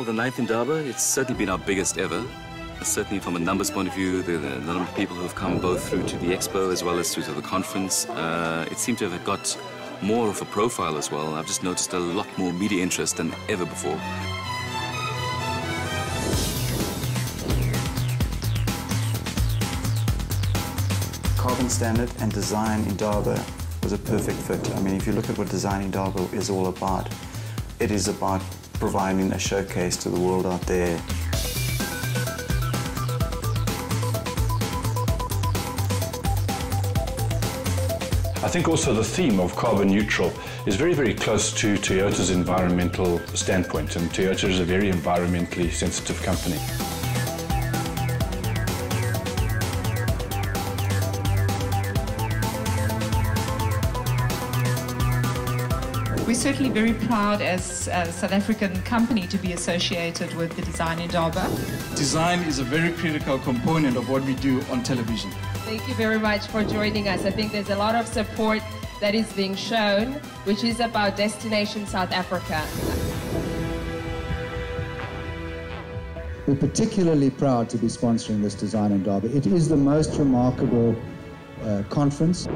The ninth Indaba, it's certainly been our biggest ever. Certainly from a numbers point of view, the, the number of people who have come both through to the expo as well as through to the conference, uh, it seemed to have got more of a profile as well. I've just noticed a lot more media interest than ever before. Carbon Standard and Design Indaba was a perfect fit. I mean, if you look at what Design Indaba is all about, it is about providing a showcase to the world out there. I think also the theme of carbon neutral is very, very close to Toyota's environmental standpoint, and Toyota is a very environmentally sensitive company. We're certainly very proud as a South African company to be associated with the Design Indaba. Design is a very critical component of what we do on television. Thank you very much for joining us. I think there's a lot of support that is being shown, which is about Destination South Africa. We're particularly proud to be sponsoring this Design Indaba. It is the most remarkable uh, conference.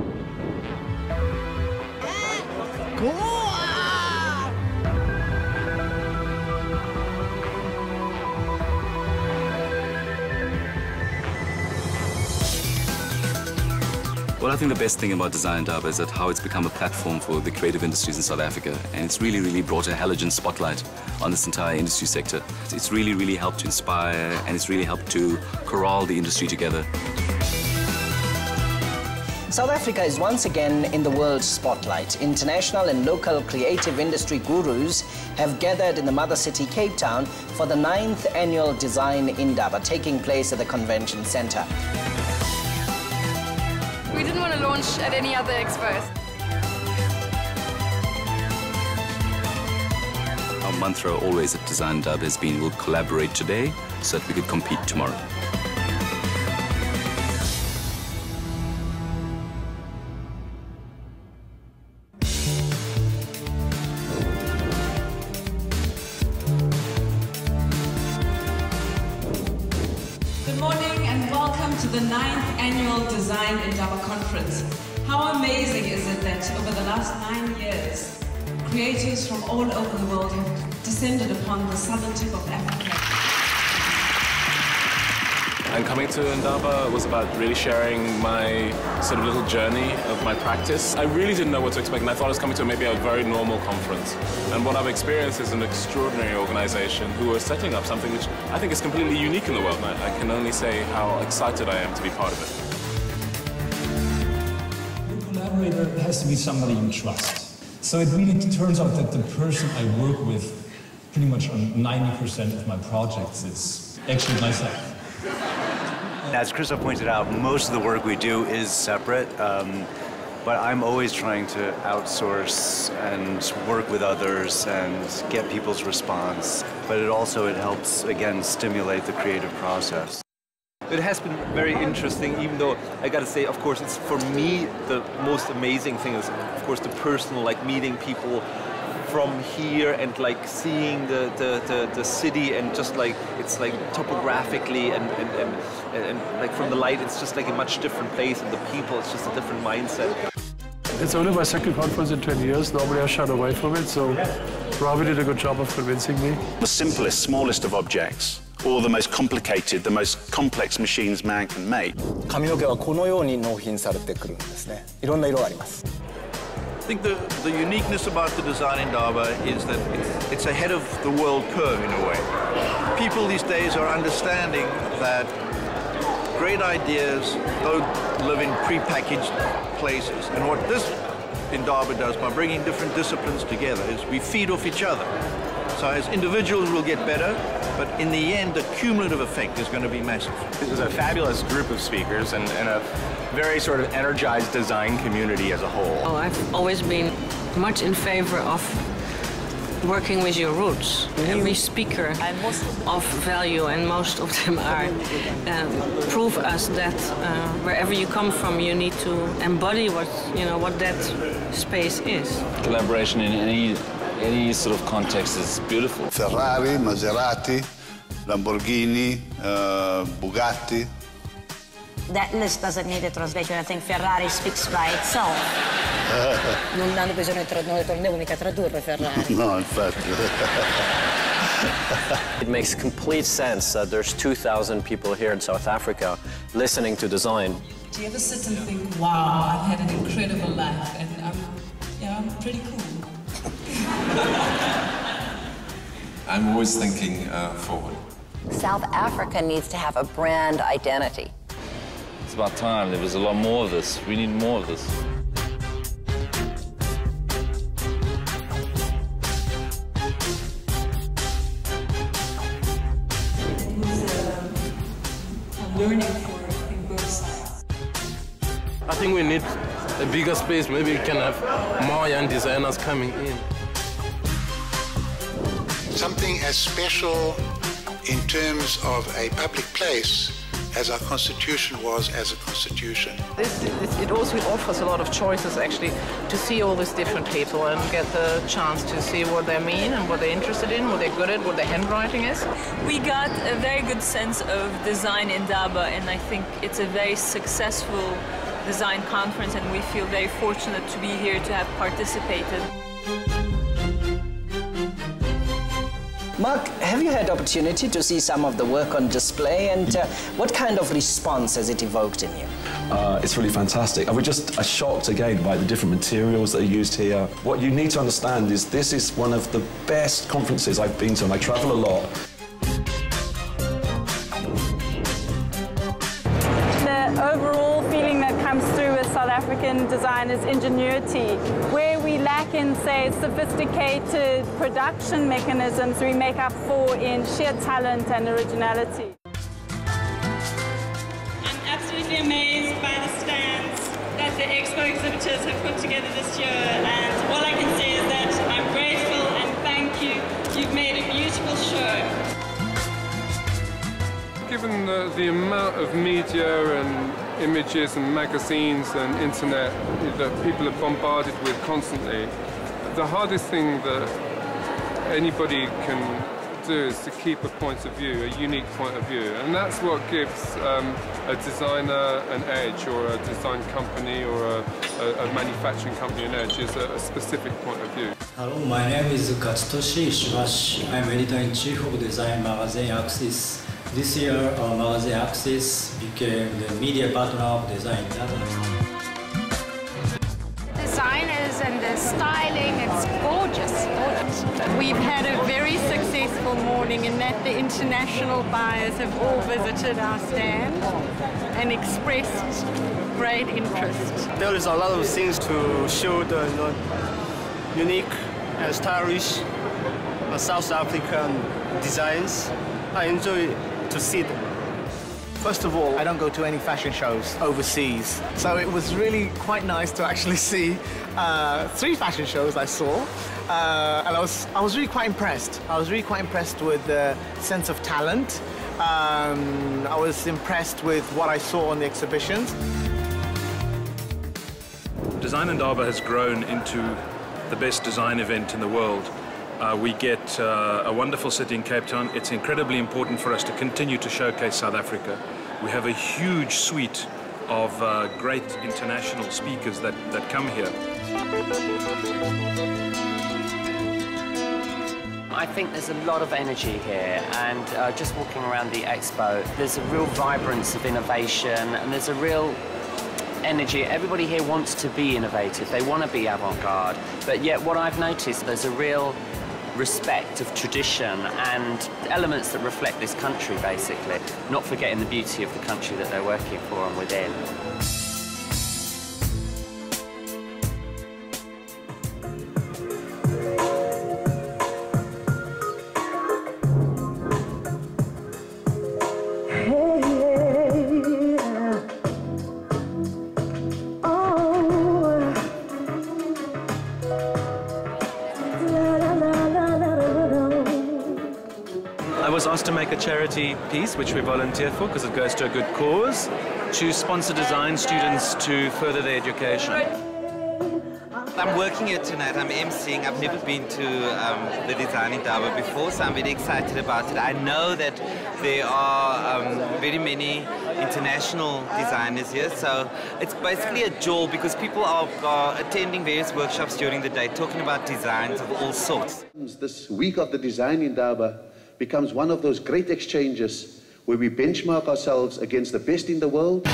Well, I think the best thing about Design Indaba is that how it's become a platform for the creative industries in South Africa. And it's really, really brought a halogen spotlight on this entire industry sector. It's really, really helped to inspire and it's really helped to corral the industry together. South Africa is once again in the world spotlight. International and local creative industry gurus have gathered in the mother city, Cape Town, for the ninth annual Design Indaba taking place at the convention center. We didn't want to launch at any other expos. Our mantra always at Design Dub has been we'll collaborate today so that we could compete tomorrow. Good morning and welcome to the ninth annual Design Indaba Conference. How amazing is it that over the last nine years, creators from all over the world have descended upon the southern tip of Africa. And coming to Indaba was about really sharing my sort of little journey of my practice. I really didn't know what to expect, and I thought I was coming to maybe a very normal conference. And what I've experienced is an extraordinary organization who are setting up something which I think is completely unique in the world. And I can only say how excited I am to be part of it. Collaborator has to be somebody you trust. So it really turns out that the person I work with pretty much on 90% of my projects is actually myself. As Christoph pointed out, most of the work we do is separate, um, but I'm always trying to outsource and work with others and get people's response. But it also it helps again stimulate the creative process. It has been very interesting, even though I gotta say, of course, it's for me the most amazing thing is, of course, the personal, like meeting people from here and like seeing the, the, the, the city and just like it's like topographically and, and, and, and, like from the light it's just like a much different place and the people it's just a different mindset. It's only my second conference in 20 years. Normally I shied away from it, so Robbie did a good job of convincing me. The simplest, smallest of objects, or the most complicated, the most complex machines man can make. 髪の毛はこのように納品されてくるんですねいろんな色があります I think the, the uniqueness about the design Indaba is that it's, ahead of the world curve in a way. People these days are understanding that great ideas don't live in prepackaged places. And what this in Indaba does by bringing different disciplines together is we feed off each other. So as individuals we'll get better, but in the end the cumulative effect is going to be massive. This is a fabulous group of speakers and, and a very sort of energized design community as a whole. Oh, I've always been much in favor of working with your roots. Every speaker of value, and most of them are, um, prove us that uh, wherever you come from, you need to embody what you know what that space is. Collaboration in any any sort of context is beautiful. Ferrari, Maserati, Lamborghini, uh, Bugatti. That list doesn't need a translation. I think Ferrari speaks by itself. non hanno bisogno di tradurre, non devo mica tradurre Ferrari. no, infatti. it makes complete sense that there's 2,000 people here in South Africa listening to design. Do you ever sit and think, wow, I've had an incredible life and I'm, yeah, I'm pretty cool? I'm always thinking uh, forward. South Africa needs to have a brand identity. It's about time. There was a lot more of this. We need more of this. learning for both sides. I think we need a bigger space. Maybe we can have more young designers coming in. Something as special in terms of a public place as our constitution was as a constitution. This, this, it also offers a lot of choices actually to see all these different people and get the chance to see what they mean and what they're interested in, what they're good at, what their handwriting is. We got a very good sense of design Indaba and I think it's a very successful design conference and we feel very fortunate to be here to have participated. Mark, have you had opportunity to see some of the work on display and uh, what kind of response has it evoked in you? Uh, it's really fantastic. I was just uh, shocked again by the different materials that are used here. What you need to understand is this is one of the best conferences I've been to and I travel a lot. African design is ingenuity. Where we lack in, say, sophisticated production mechanisms, we make up for in sheer talent and originality. I'm absolutely amazed by the stands that the Expo exhibitors have put together this year, and all I can say is that I'm grateful and thank you. You've made a beautiful show. Given the, the amount of media and images and magazines and internet that people are bombarded with constantly, the hardest thing that anybody can do is to keep a point of view, a unique point of view. And that's what gives um, a designer an edge or a design company or a, a, a manufacturing company an edge, is a, a, specific point of view. Hello, my name is Katsutoshi Ishibashi. I'm editor-in-chief of Design Magazine Axis. This year, our magazine Axis became the media partner of Design Designers and the styling, it's gorgeous, gorgeous. We've had a very successful morning in that the international buyers have all visited our stand and expressed great interest. There is a lot of things to show the you know, unique and stylish South African designs. I enjoy to see them. First of all, I don't go to any fashion shows overseas, so it was really quite nice to actually see uh, three fashion shows I saw, uh, and I was I was really quite impressed. I was really quite impressed with the sense of talent. Um, I was impressed with what I saw on the exhibitions. Design Indaba has grown into the best design event in the world. Uh, we get uh, a wonderful city in Cape Town. It's incredibly important for us to continue to showcase South Africa. We have a huge suite of uh, great international speakers that, that come here. I think there's a lot of energy here and uh, just walking around the expo, there's a real vibrance of innovation and there's a real energy. Everybody here wants to be innovative. They want to be avant-garde. But yet what I've noticed, there's a real respect of tradition and elements that reflect this country, basically. Not forgetting the beauty of the country that they're working for and within. To make a charity piece, which we volunteer for because it goes to a good cause, to sponsor design students to further their education. I'm working here tonight. I'm emceeing. I've never been to um, the Design Indaba before, so I'm very excited about it. I know that there are um, very many international designers here, so it's basically a jewel because people are, are attending various workshops during the day talking about designs of all sorts. This week of the Design Indaba becomes one of those great exchanges where we benchmark ourselves against the best in the world.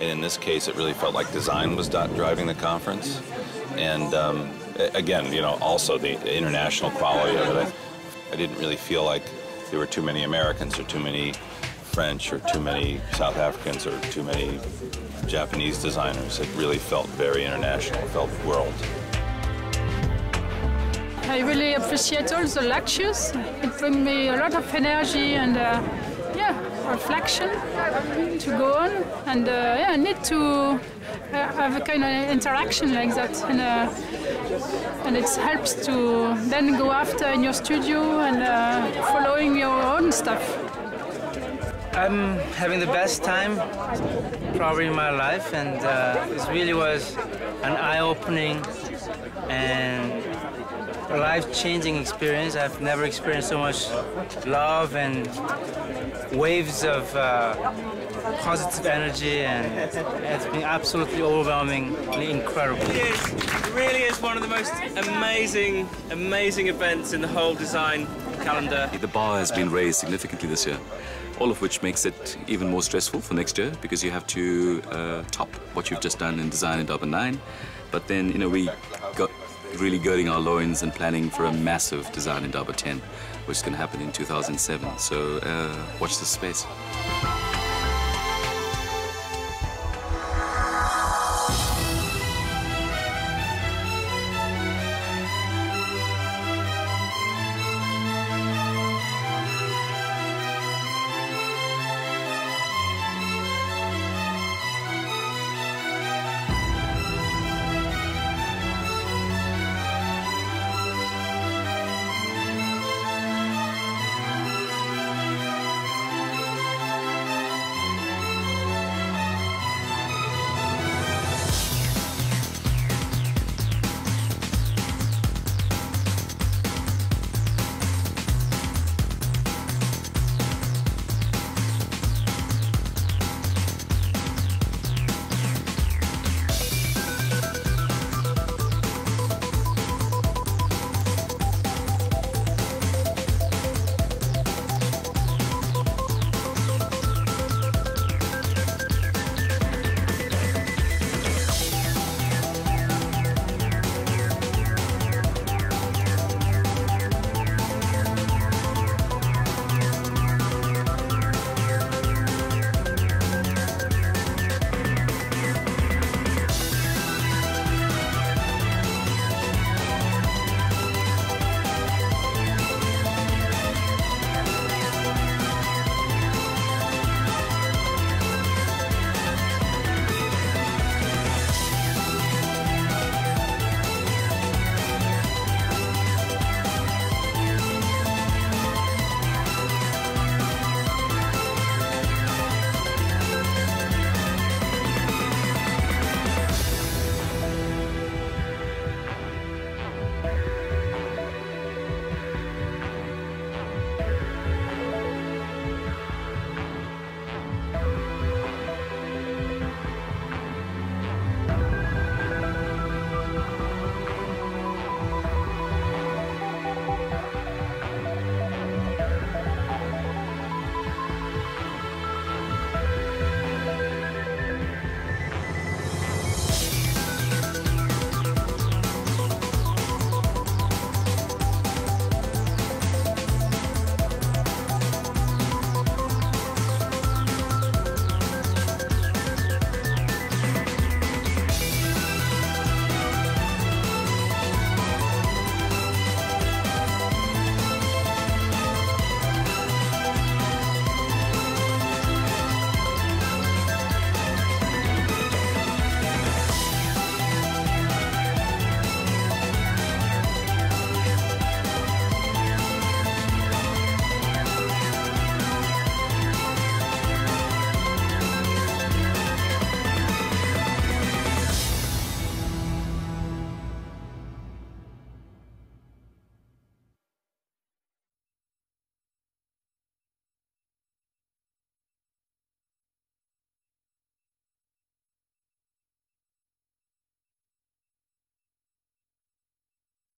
In this case, it really felt like design was driving the conference. And um, again, you know, also the international quality of it. I, I didn't really feel like there were too many Americans or too many French or too many South Africans or too many Japanese designers. It really felt very international, it felt world. I really appreciate all the lectures. It brings me a lot of energy and uh, reflection to go on. And uh, yeah, need to uh, have a kind of interaction like that. And, uh, and it helps to then go after in your studio and uh, following your own stuff. I'm having the best time probably in my life, and uh, this really was an eye-opening and a life-changing experience. I've never experienced so much love and waves of uh, positive energy, and it's been absolutely overwhelmingly incredible. It is. It really is one of the most amazing, amazing events in the whole design calendar. The bar has been raised significantly this year, all of which makes it even more stressful for next year because you have to uh, top what you've just done in Design in Indaba 9. But then, you know, we got really girding our loins and planning for a massive Design in Indaba 10, which going to happen in 2007. So uh, watch this space.